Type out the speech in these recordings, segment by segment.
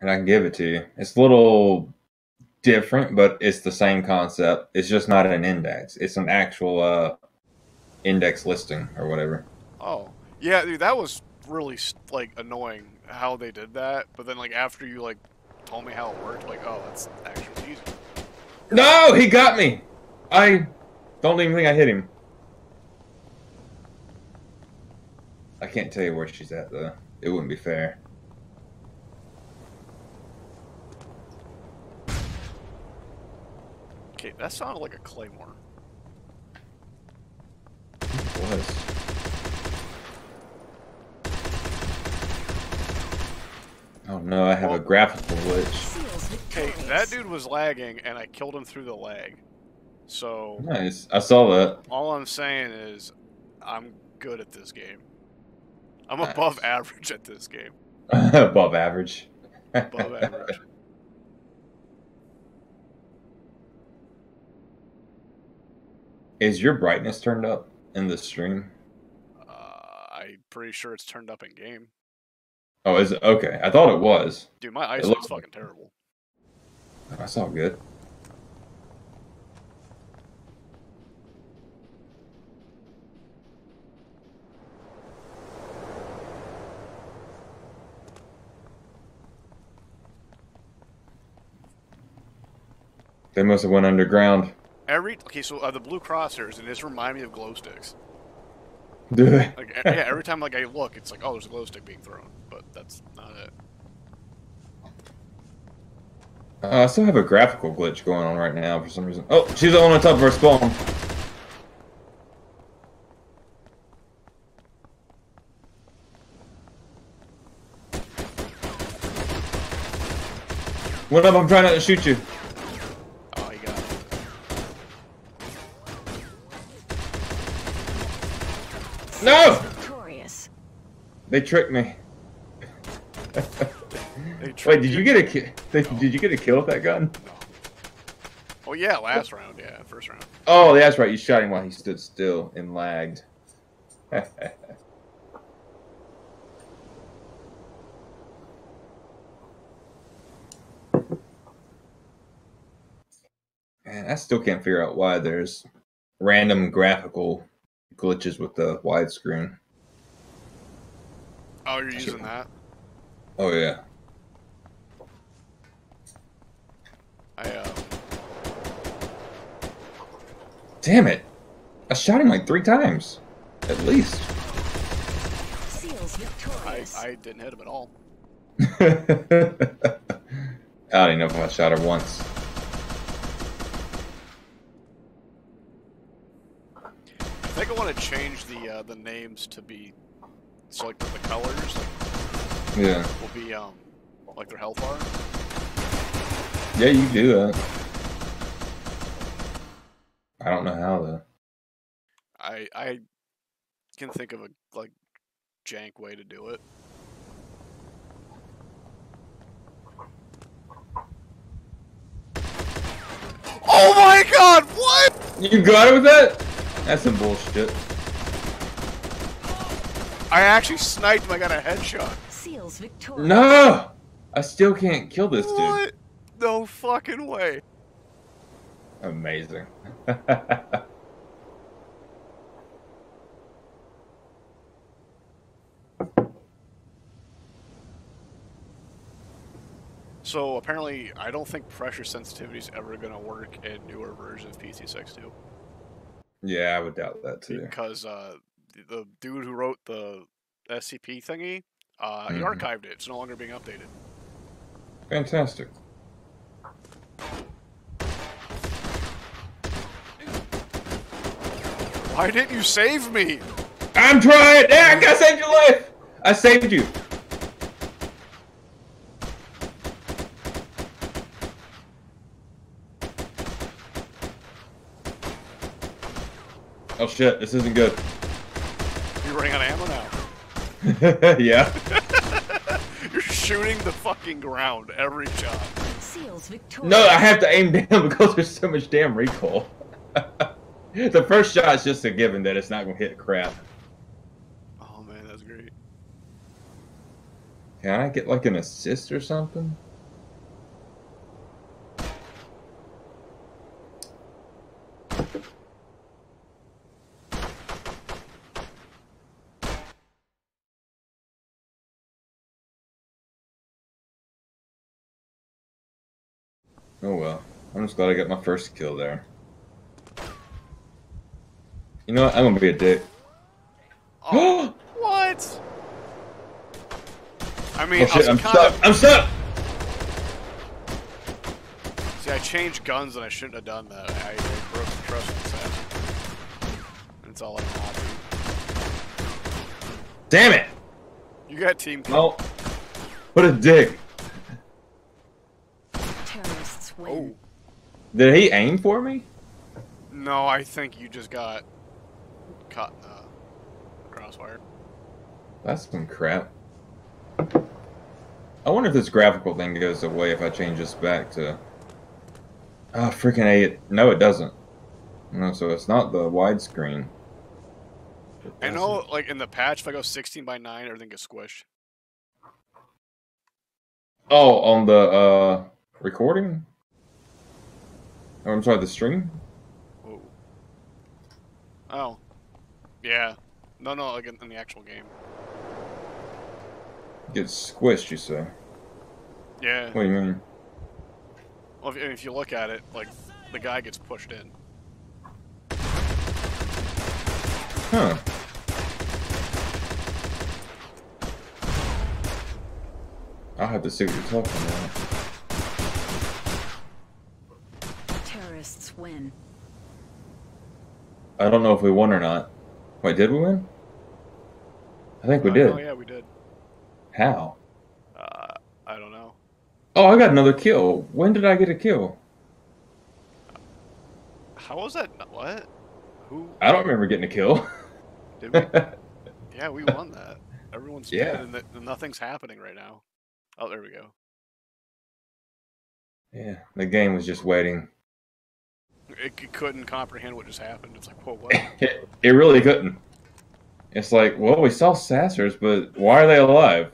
and I can give it to you. It's a little different, but it's the same concept. It's just not an index. It's an actual uh, index listing or whatever. Oh, yeah, dude, that was really like annoying how they did that. But then like after you like told me how it worked, like oh, that's actually easy. No, he got me. I don't even think I hit him. I can't tell you where she's at though. It wouldn't be fair. That sounded like a claymore. It was. Oh no, I have a graphical glitch. Okay, that dude was lagging, and I killed him through the lag. So Nice. I saw that. all I'm saying is, I'm good at this game. I'm Nice. above average at this game. Above average. Above average. Is your brightness turned up in the stream? Uh, I'm pretty sure it's turned up in game. Oh, is it? Okay. I thought it was. Dude, my eyes looks- fucking terrible. That's all good. They must have went underground. Every okay, so uh, the blue crosshairs, and this remind me of glow sticks. Dude. Like e- yeah, every time like I look, it's like oh, there's a glow stick being thrown, but that's not it. Uh, I still have a graphical glitch going on right now for some reason. Oh, she's on top of her spawn. What up? I'm trying not to shoot. You got it. No! Victorious. They tricked me. They Wait, did you get a ki- did you get a kill with that gun? Oh yeah, last round, yeah, first round. Oh, that's right. You shot him while he stood still and lagged. Man, I still can't figure out why there's random graphical glitches with the widescreen. Oh, you're using that? Oh yeah. I uh, Damn it! I shot him like three times, at least. Seals I victorious. I didn't hit him at all. I don't even know if I shot her once. I think I want to change the uh, the names to be so like the, colors Yeah. will be um like their health bar. Yeah, you do that. I don't know how though. I I can think of a like jank way to do it. Oh my god, what? You got it with that? That's some bullshit. I actually sniped him, I got a headshot. Seals victorious. No! I still can't kill this dude. What? No fucking way. Amazing. So apparently, I don't think pressure sensitivity is ever going to work in newer versions of PCSX2 yeah, I would doubt that too. because uh, the, dude who wrote the SCP thingy, uh, he Mhm. archived it. It's no longer being updated. Fantastic. Why didn't you save me? I'm trying! Yeah, I saved your life! I saved you! Oh shit, this isn't good. You're running out of ammo now. yeah. You're shooting the fucking ground every shot. No, I have to aim down because there's so much damn recoil. the first shot's just a given that it's not gonna hit crap. Oh man, that's great. Can I get like an assist or something? Oh well. I'm just glad I got my first kill there. You know what? I'm gonna be a dick. Oh, what? I mean, Oh I shit, was I'm stuck! of, I'm stuck! see, I changed guns and I shouldn't have done that. I, I broke the trust with Assassin. That's all I wanted. Damn it! You got team kill. Oh. What a dick. Terrorists Oh. Did he aim for me? No, I think you just got caught in the crossfire. That's some crap. I wonder if this graphical thing goes away if I change this back to. Oh, freaking A. No, it doesn't. No, so it's not the widescreen. I know, like in the patch, if I go 16 by 9, everything gets squished. Oh, on the uh recording? Oh, I'm sorry, the string? Whoa. Oh. oh. Yeah. No, no, like in, in the actual game. Gets squished, you say? Yeah. What do you mean? Well, if, if you look at it, like the guy gets pushed in. Huh. I'll have to see what you're talking about. Terrorists win. I don't know if we won or not. Wait, did we win? I think we Uh, did. Oh yeah, we did. How? Uh, I don't know. Oh, I got another kill. When did I get a kill? How was that? What? Who I don't remember getting a kill. did we? yeah, we won that. Everyone's Yeah. dead, and, th- and nothing's happening right now. Oh, there we go. yeah, the game was just waiting. It, couldn't comprehend what just happened. It's like, whoa, what? It, really couldn't. It's like, well, we saw Sassers, but why are they alive?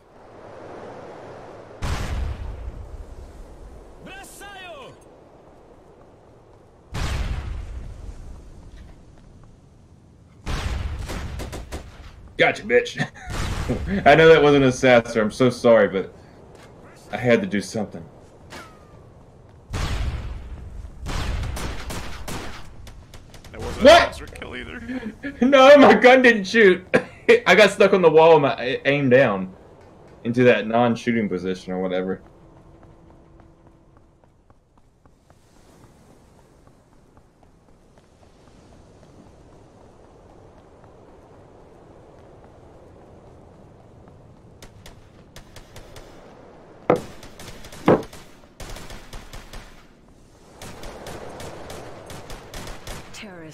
Gotcha, bitch. I know that wasn't a Sasser. I'm so sorry, but I had to do something. That wasn't What? kill either. No, my gun didn't shoot. I got stuck on the wall and my aim down into that non-shooting position or whatever.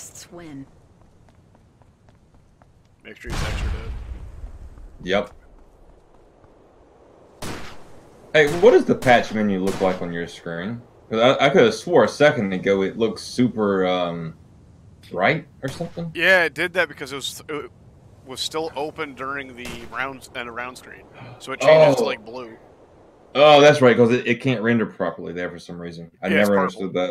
Terrorists win. Make sure he's extra dead. Yep. Hey, what does the patch menu look like on your screen? 'Cause I, I could have swore a second ago it looked super um, bright or something. Yeah, it did that because it was it was still open during the round and a round screen, so it changes to Oh. like blue. Oh, that's right, because it, it can't render properly there for some reason. I Yeah, never understood that.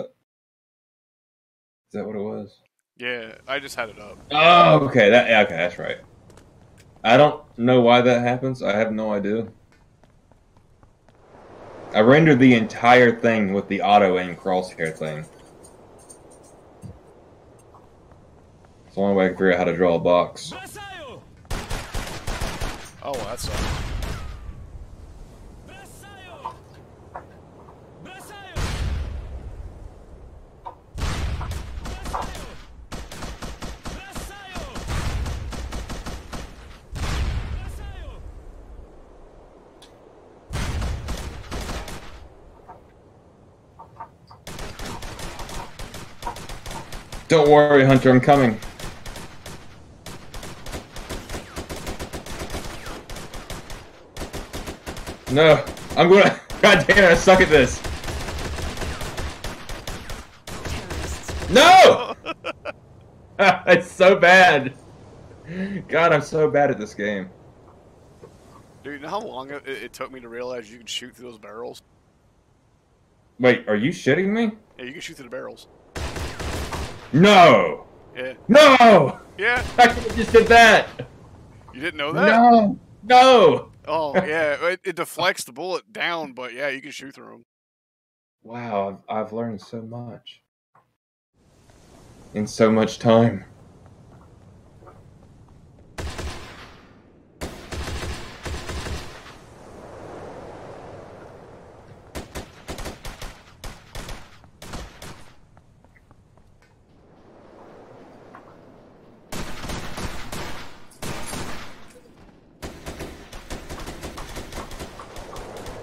Is that what it was? Yeah, I just had it up. Oh, okay. That yeah, okay, that's right. I don't know why that happens. I have no idea. I rendered the entire thing with the auto aim crosshair thing. It's the only way I can figure out how to draw a box. Oh, well, that sucks. Don't worry, Hunter, I'm coming. No, I'm gonna. God damn it, I suck at this. No! it's so bad. God, I'm so bad at this game. Dude, you know how long it, it took me to realize you could shoot through those barrels? Wait, are you shitting me? Yeah, you can shoot through the barrels. No! Yeah. No! Yeah, I could've just did that! you didn't know that? No! No! Oh, yeah, it, it deflects the bullet down, but yeah, you can shoot through them. Wow, I've, I've learned so much in so much time.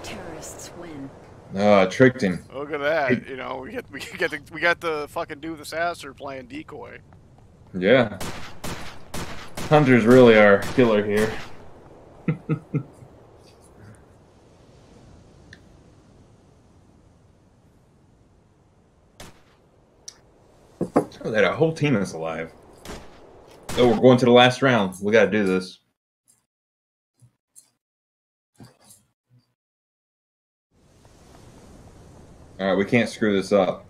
Terrorists win. Oh, I tricked him. Look at that. You know, we get we get the, we got the fucking dude with the sasser playing decoy. Yeah. Hunter's really our killer here. oh, that a whole team is alive. Oh, we're going to the last round. We got to do this. we can't screw this up.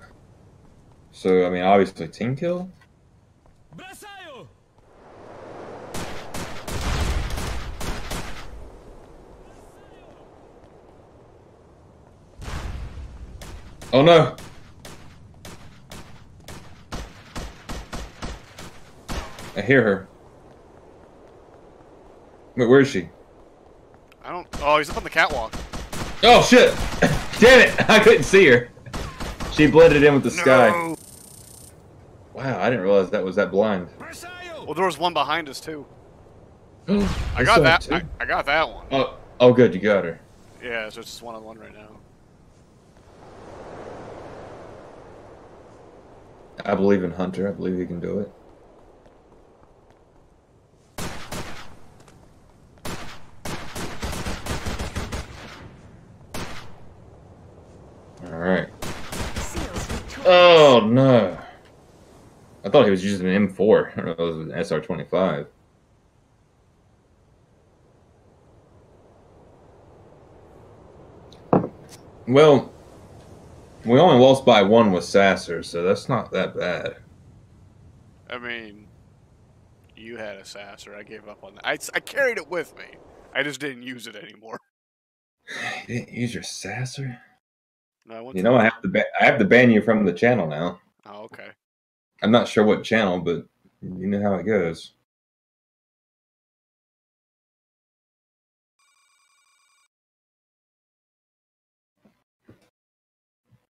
So, I mean, obviously, team kill? Oh no! I hear her. Wait, where is she? I don't. Oh, he's up on the catwalk. Oh shit! Damn it! I couldn't see her. She blended in with the no. sky. Wow, I didn't realize that was that blind. Well, there was one behind us too. I got that. I, I, got that one. Oh, oh, good, you got her. Yeah, so it's just one on one right now. I believe in Hunter. I believe he can do it. All right. Oh no! I thought he was using an M4. I don't know if it was an SR25. Well, we only lost by one with Sasser, so that's not that bad. I mean, you had a sasser. I gave up on that. I, I carried it with me. I just didn't use it anymore. You didn't use your Sasser? No, You know, I have to ba- I have to ban you from the channel now. Oh, okay. I'm not sure what channel, but you know how it goes.